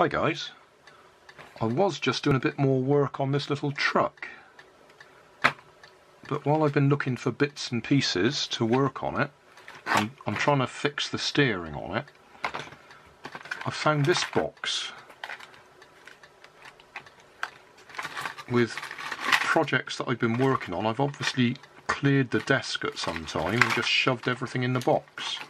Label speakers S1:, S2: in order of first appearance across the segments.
S1: Hi guys. I was just doing a bit more work on this little truck. But while I've been looking for bits and pieces to work on it, I'm, I'm trying to fix the steering on it, I found this box with projects that I've been working on. I've obviously cleared the desk at some time and just shoved everything in the box.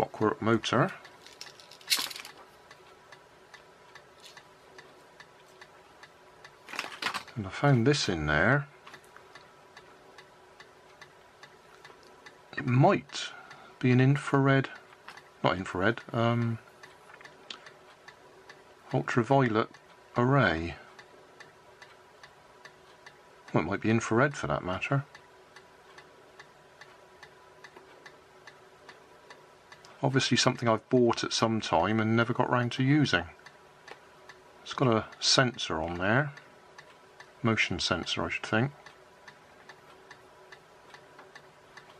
S1: Clockwork motor. And I found this in there. It might be an infrared, not infrared, um, ultraviolet array. Well, it might be infrared for that matter. Obviously something I've bought at some time and never got round to using. It's got a sensor on there, motion sensor I should think.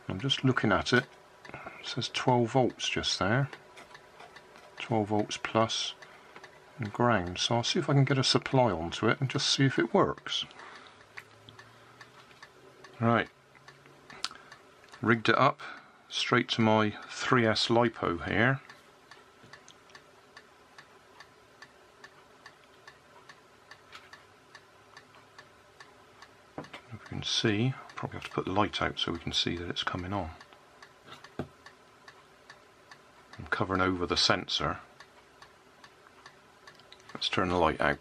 S1: I'm just looking at it, it says 12 volts just there, 12 volts plus and ground, so I'll see if I can get a supply onto it and just see if it works. Right, rigged it up, straight to my 3S LiPo here. If can see, probably have to put the light out so we can see that it's coming on. I'm covering over the sensor. Let's turn the light out.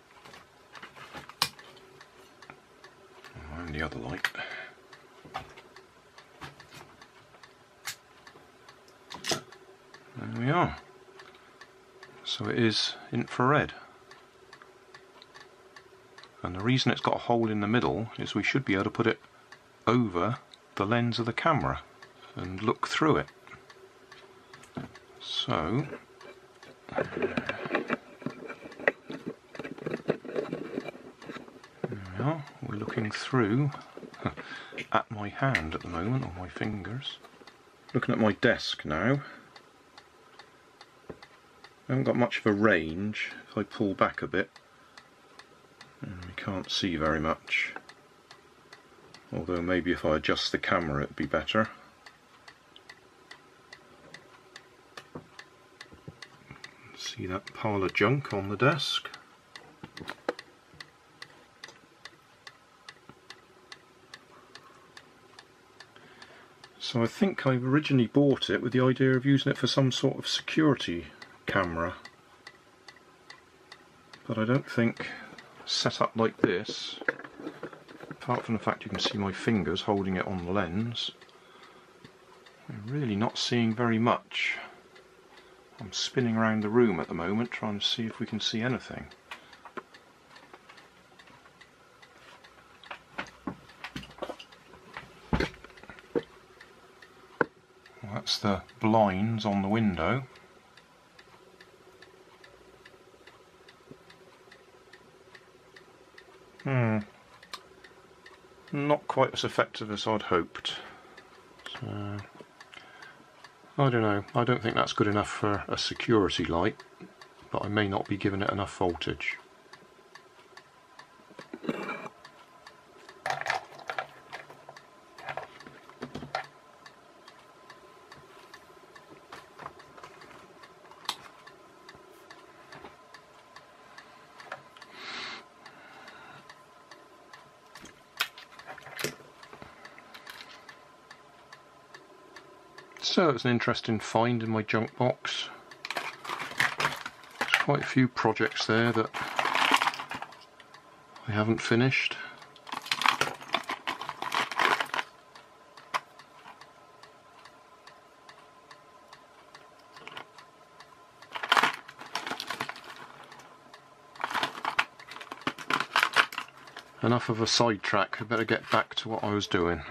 S1: And the other light. We are. So it is infrared. And the reason it's got a hole in the middle is we should be able to put it over the lens of the camera and look through it. So there we are. We're looking through at my hand at the moment, or my fingers. Looking at my desk now. I haven't got much of a range. If I pull back a bit, mm, we can't see very much. Although maybe if I adjust the camera it'd be better. See that pile of junk on the desk? So I think I originally bought it with the idea of using it for some sort of security camera. But I don't think set up like this apart from the fact you can see my fingers holding it on the lens I'm really not seeing very much. I'm spinning around the room at the moment trying to see if we can see anything. That's the blinds on the window Hmm. Not quite as effective as I'd hoped. So, I don't know. I don't think that's good enough for a security light, but I may not be giving it enough voltage. So it's an interesting find in my junk box. There's quite a few projects there that I haven't finished. Enough of a sidetrack, I better get back to what I was doing.